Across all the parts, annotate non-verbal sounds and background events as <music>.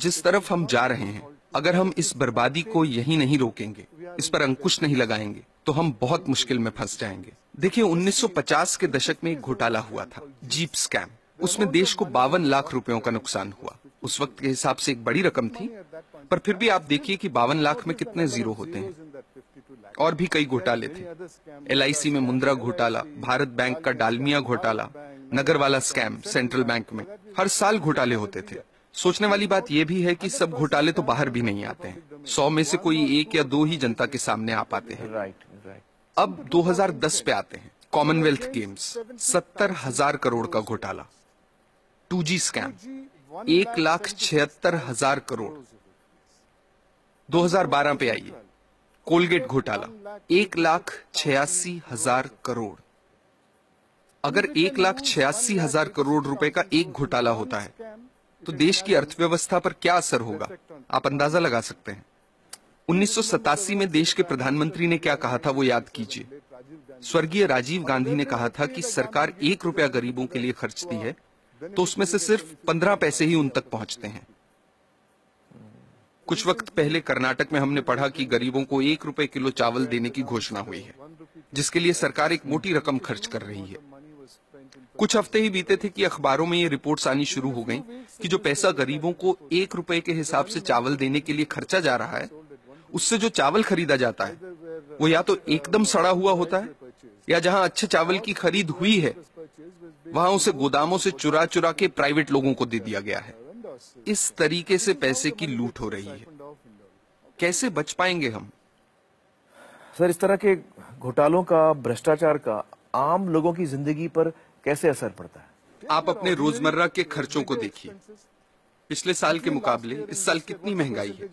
जिस तरफ़ हम जा रहे हैं, अगर हम इस बर्बादी को यही नहीं रोकेंगे, इस पर अंकुश नहीं लगाएँगे तो हम बहुत मुश्किल में फंस जाएँगे। देखिए 1950 के दशक में एक घोटाला हुआ था, जीप स्कैम। उसमें देश को बावन लाख रुपयों का नुकसान हुआ। उस वक्त के हिसाब से एक बड़ी रकम थी, पर फिर भी आप देखिए कि बावन लाख में कितने ज़ीरो होते हैं। और भी कई घोटाले थे। LIC में मुद्रा घोटाला, भारत बैंक का डालमिया घोटाला नगर वाला स्कैम, सेंट्रल बैंक में। हर साल घोटाले होते थे। सोचने वाली बात यह भी है कि सब घोटाले तो बाहर भी नहीं आते हैं। सौ में से कोई एक या दो ही जनता के सामने आ पाते हैं। अब 2010 पे आते हैं। कॉमनवेल्थ गेम्स सत्तर हज़ार करोड़ का घोटाला। 2G स्कैम एक लाख छिहत्तर हज़ार करोड़। 2012 पे आइए। कोलगेट घोटाला एक लाख छियासी हज़ार करोड़। अगर एक लाख छियासी हज़ार करोड़ रुपए का एक घोटाला होता है तो देश की अर्थव्यवस्था पर क्या असर होगा? आप अंदाज़ा लगा सकते हैं। उन्नीस सौ सतासी में देश के प्रधानमंत्री ने क्या कहा था वो याद कीजिए। स्वर्गीय राजीव गांधी ने कहा था कि सरकार एक रुपया गरीबों के लिए खर्चती है तो उसमें से सिर्फ़ पंद्रह पैसे ही उन तक पहुँचते हैं। कुछ वक्त पहले कर्नाटक में हमने पढ़ा कि गरीबों को एक रुपए किलो चावल देने की घोषणा हुई है, जिसके लिए सरकार एक मोटी रकम खर्च कर रही है। कुछ हफ़्ते ही बीते थे कि अखबारों में ये रिपोर्ट्स आनी शुरू हो गईं कि जो पैसा गरीबों को एक रुपए के हिसाब से चावल देने के लिए खर्चा जा रहा है, उससे जो चावल खरीदा जाता है, वो या तो एकदम सड़ा हुआ होता है, या जहाँ अच्छे चावल की खरीद हुई है, वहाँ उसे गोदामों से चुरा चुरा के प्राइवेट लोगों को दे दिया गया है। इस तरीके से पैसे की लूट हो रही है। कैसे बच पाएँगे हम? सर, इस तरह के घोटालों का, भ्रष्टाचार का आम लोगों की ज़िंदगी पर कैसे असर पड़ता है? आप अपने रोज़मर्रा के खर्चों को देखिए। पिछले साल के मुकाबले इस साल कितनी महँगाई है?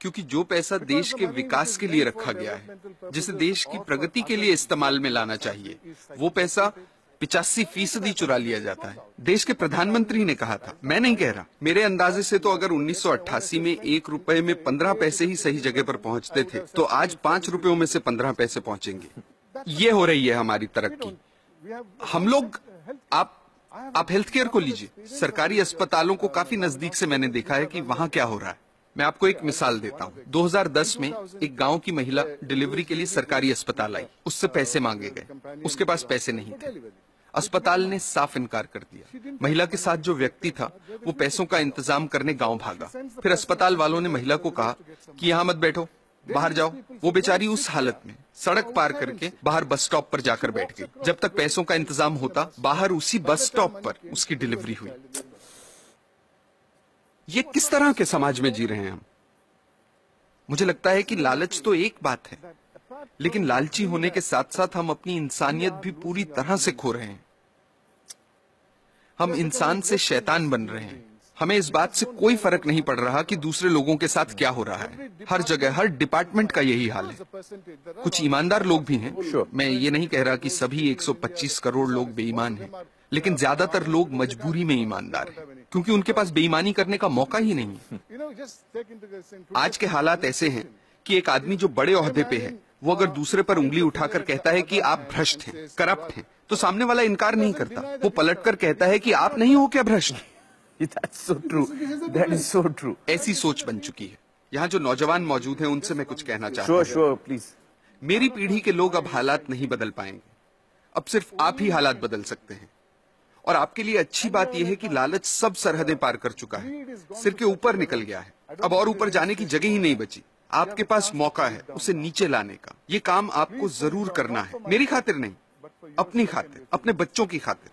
क्योंकि जो पैसा देश के विकास के लिए रखा गया है, जिसे देश की प्रगति के लिए इस्तेमाल में लाना चाहिए, वो पैसा पिचासी फ़ीसदी चुरा लिया जाता है। देश के प्रधानमंत्री ने कहा था, मैं नहीं कह रहा, मेरे अंदाजे से तो अगर 1988 में एक रुपए में पंद्रह पैसे ही सही जगह पर पहुँचते थे तो आज पाँच रुपयों में से पंद्रह पैसे पहुँचेंगे। ये हो रही है हमारी तरक्की। हम लोग, आप आप हेल्थ केयर को लीजिए। सरकारी अस्पतालों को काफ़ी नज़दीक से मैंने देखा है कि वहाँ क्या हो रहा है। मैं आपको एक मिसाल देता हूँ। 2010 में एक गाँव की महिला डिलीवरी के लिए सरकारी अस्पताल आई। उससे पैसे मांगे गए। उसके पास पैसे नहीं थे। अस्पताल ने साफ़ इनकार कर दिया। महिला के साथ जो व्यक्ति था, वो पैसों का इंतज़ाम करने गाँव भागा। फिर अस्पताल वालों ने महिला को कहा कि यहाँ मत बैठो। बाहर जाओ। वो बेचारी उस हालत में सड़क पार करके बाहर बस स्टॉप पर जाकर बैठ गई। जब तक पैसों का इंतज़ाम होता, बाहर उसी बस स्टॉप पर उसकी डिलीवरी हुई। ये किस तरह के समाज में जी रहे हैं हम? मुझे लगता है कि लालच तो एक बात है, लेकिन लालची होने के साथ साथ हम अपनी इंसानियत भी पूरी तरह से खो रहे हैं। हम इंसान से शैतान बन रहे हैं। हमें इस बात से कोई फ़र्क नहीं पड़ रहा कि दूसरे लोगों के साथ क्या हो रहा है। हर जगह हर डिपार्टमेंट का यही हाल है। कुछ ईमानदार लोग भी हैं। मैं ये नहीं कह रहा कि सभी 125 करोड़ लोग बेईमान हैं लेकिन ज़्यादातर लोग मजबूरी में ईमानदार हैं क्योंकि उनके पास बेईमानी करने का मौका ही नहीं है। आज के हालात ऐसे हैं कि एक आदमी जो बड़े ओहदे पे है वो अगर दूसरे पर उंगली उठाकर कहता है कि आप भ्रष्ट हैं करप्ट हैं तो सामने वाला इनकार नहीं करता। वो पलटकर कहता है कि आप नहीं हो क्या भ्रष्ट? <laughs> That's so true. That is so true. ऐसी सोच बन चुकी है। यहाँ जो नौजवान मौजूद हैं उनसे मैं कुछ कहना चाहता Sure, हूँ। sure, please. मेरी पीढ़ी के लोग अब हालात नहीं बदल पाएँगे। अब सिर्फ़ आप ही हालात बदल सकते हैं। और आपके लिए अच्छी बात यह है कि लालच सब सरहदें पार कर चुका है। सिर के ऊपर निकल गया है। अब और ऊपर जाने की जगह ही नहीं बची। आपके पास मौका है उसे नीचे लाने का। ये काम आपको ज़रूर करना है। मेरी खातिर नहीं अपनी खातिर अपने बच्चों की खातिर।